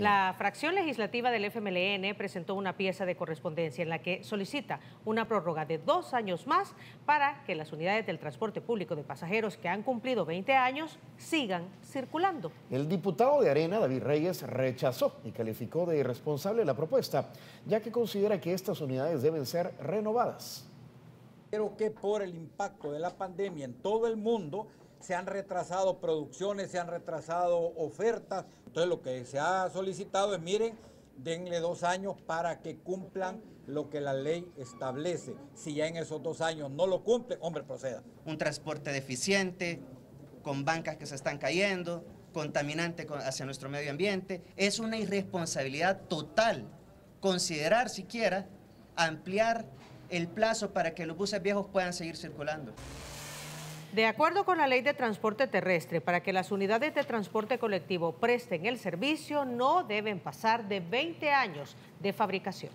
La fracción legislativa del FMLN presentó una pieza de correspondencia en la que solicita una prórroga de dos años más para que las unidades del transporte público de pasajeros que han cumplido 20 años sigan circulando. El diputado de Arena, David Reyes, rechazó y calificó de irresponsable la propuesta, ya que considera que estas unidades deben ser renovadas. Creo que por el impacto de la pandemia en todo el mundo, se han retrasado producciones, se han retrasado ofertas. Entonces lo que se ha solicitado es, miren, denle dos años para que cumplan lo que la ley establece. Si ya en esos dos años no lo cumple, hombre, proceda. Un transporte deficiente, con bancas que se están cayendo, contaminante hacia nuestro medio ambiente. Es una irresponsabilidad total considerar siquiera ampliar el plazo para que los buses viejos puedan seguir circulando. De acuerdo con la ley de transporte terrestre, para que las unidades de transporte colectivo presten el servicio, no deben pasar de 20 años de fabricación.